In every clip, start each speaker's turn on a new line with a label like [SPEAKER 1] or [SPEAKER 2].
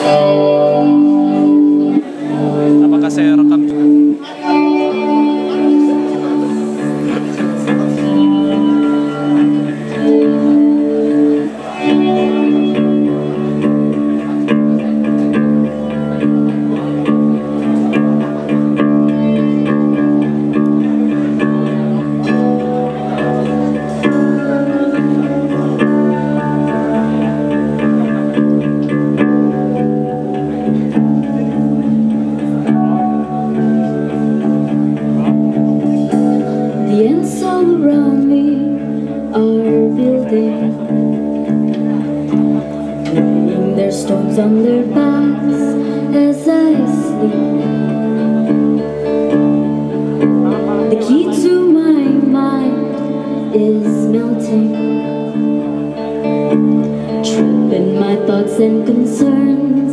[SPEAKER 1] Napaka-serakam.
[SPEAKER 2] The ants all around me are building, laying their stones on their backs as I sleep. The key to my mind is melting, Tripping my thoughts and concerns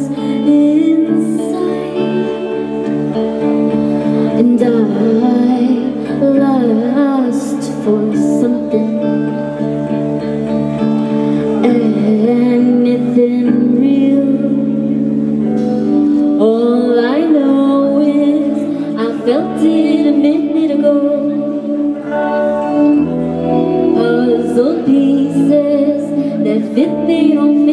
[SPEAKER 2] Anything real. All I know is I felt it a minute ago. Puzzle pieces that fit, they don't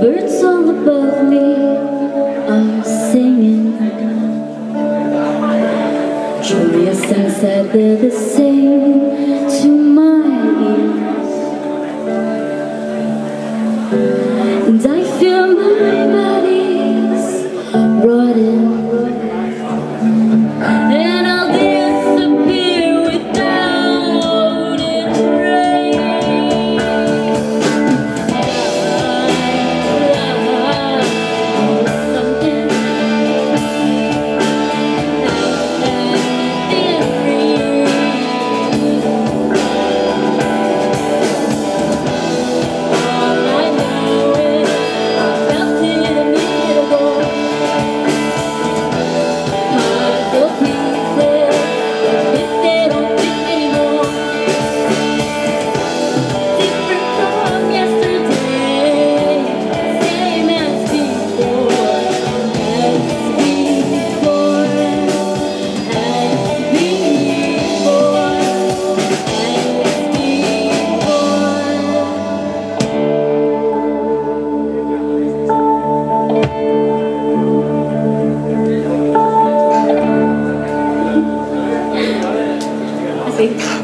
[SPEAKER 2] birds all above me are singing. Joyous and sad, they're the same Bye.